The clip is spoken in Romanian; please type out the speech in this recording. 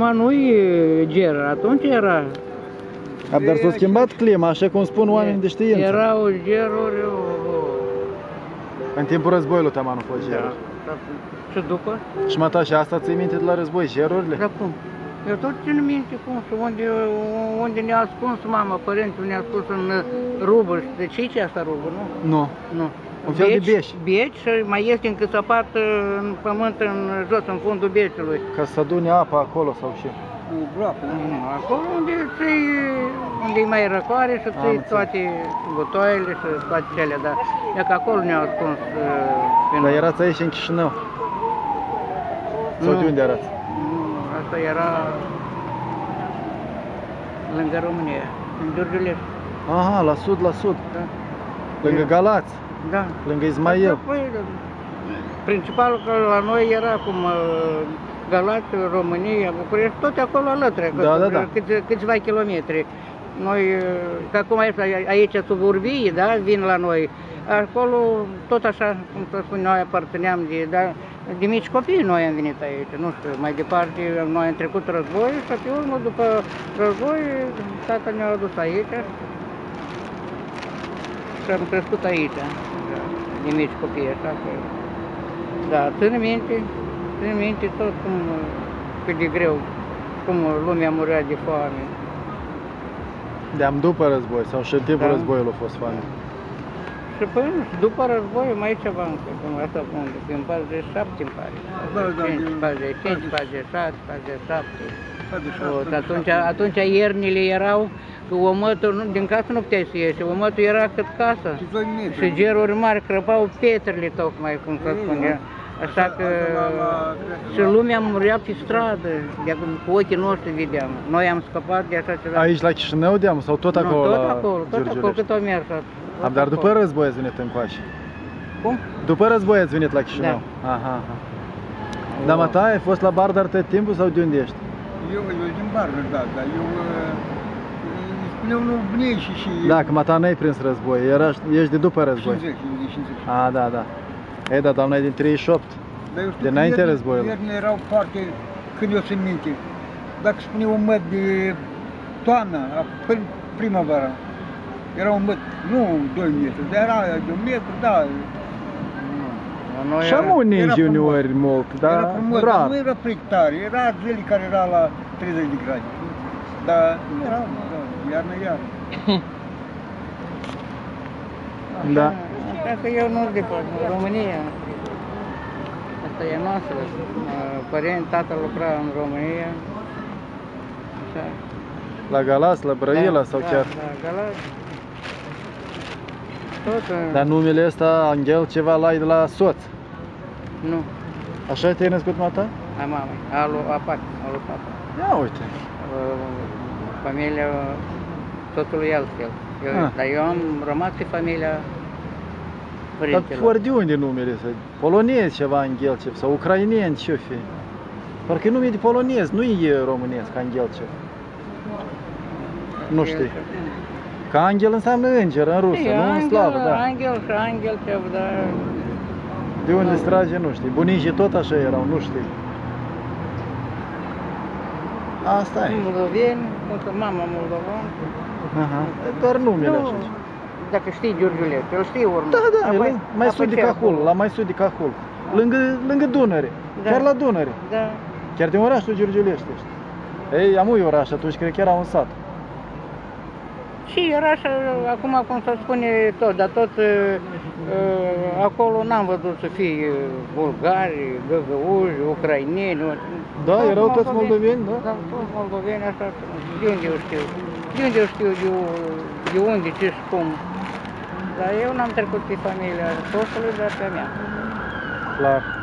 Acum nu e ger, atunci era. Dar s-a schimbat clima, așa cum spun oamenii de știință. Erau geruri, o, o, În timpul războiului tam nu fost da. geruri. Și după? Și mă ta, și asta ți minte de la război, gerurile? Dar cum? Eu tot țin minte cum și unde, unde ne-a ascuns mama, părinții ne-a ascuns în rubă. De ce e asta rubă, nu? Nu. Nu. Un fel de beș. Beci și mai este încățăpat în pământ în jos, în fundul beșului. Ca să adune apa acolo sau și. Acolo unde ții, unde e mai răcoare și ții înțeles. toate butoaiele și toate cele, dar e că acolo ne-au ascuns. uh, prin- Dar erați aici în Chișinău? Sau Nu. de unde erați? Nu, Asta era lângă România, în Giurgiulești. Aha, la sud, la sud. Da. Lângă Galați, Da. lângă Ismail. Păi, principalul că la noi era cum uh, Galați, România, București, tot acolo alături, Da, da, da. câți, câțiva kilometri. Noi, uh, că acum aici, aici sub Urbii, da, vin la noi. Acolo, tot așa, cum să spun, noi aparțineam de, da, de mici copii noi am venit aici, nu știu, mai departe noi am trecut război și pe urmă, după război, tata ne-a adus aici și am crescut aici, da, de mici copii, așa că... Da, țin minte, țin minte tot cum, cât de greu, cum lumea murea de foame. De-am după război sau și în timpul Da. războiului a fost foame. Și păi nu știu, după război mai e ceva încă, cum asta cum, prin 47 îmi pare, Da, da, 45, 45, din- 46, 47. Haide, și O, asta, atunci, atunci iernile erau, că omătul, nu, din casă nu puteai să ieși, omătul era cât casă. Și doi metri. Și geruri mari crăpau pietrele tocmai, cum se Ei, spune. Așa că Asta la- la- și lumea murea pe stradă, de cu ochii noștri vedeam. Noi am scăpat de așa ceva. Aici la Chișinău deam sau tot acolo nu, tot la acolo, tot acolo, Giurgiulești? cât o mers. tot Am, dar după acolo. război ați venit încoace. Cum? După război ați venit la Chișinău? Aha, aha. Dar mă ta, ai fost la Bardar tot timpul sau de unde ești? Eu, eu din Barber, da, dar eu... uh, îi Spuneau nu bine și și... Da, că mă ta n-ai prins război, era, ești de după război. 50, eu din 50. A, da, da. Ei, da, doamna e din 38. Dar eu știu De că înainte ieri- războiului. Ieri erau foarte, când eu sunt minte, dacă spune un măt de toamnă, a- până primăvara, era un măt, nu 2 metri, dar era de un metru, da, La Noi Și am era- un ningi frumos. uneori mult, era dar frumos, dar rar. nu era prea tare, era zile care era la 30 de grade. Dar era, da, iarnă, iarnă. Da. Așa că eu nu de pe România. Asta e noastră. Părinte, tata lucra în România. Așa. La Galați, la Brăila Da, sau da, chiar. Da, Galați. Tot, uh, Dar numele ăsta, Anghel, ceva l-ai de la soț. nu, Așa te-ai născut, mata? a mamei, alu apat, alu papa. Ia uite. Uh, Familia totul e altfel. Eu, Ah. Dar eu am rămas pe familia Dar părinților. ori de unde numele ăsta? Polonez ceva Anghelcev sau ucrainien ce fi? Parcă e nume de polonez, nu e românesc Anghelcev. Nu știi. Că angel înseamnă înger în rusă, E, nu în angel, slavă, da. Angel și angel ce dar De unde Da. se trage, nu știi. Bunicii tot așa erau, nu știi. Asta e. moldoveni, multă mama moldovan. Aha. E Doar numele Nu, așa. Dacă știi Giurgiuleț, îl știi urmă. Da, da, Apoi- e mai apoi sud de ce Cahul, acolo? la mai sud de Cahul. Lângă, lângă Dunăre, Da. chiar la Dunăre. Da. Chiar din orașul Giurgiulești ești. Ei, am ui oraș atunci, cred că era un sat. Și era așa, acum cum se spune tot, dar tot uh, uh, acolo n-am văzut să fie uh, bulgari, găgăuși, ucraineni. Da, Toți erau toți moldoveni, da? Da, toți moldoveni, așa, de unde eu știu? De unde eu știu de, de unde, ce și cum? Dar eu n-am trecut pe familia sosului, dar pe a mea. Clar.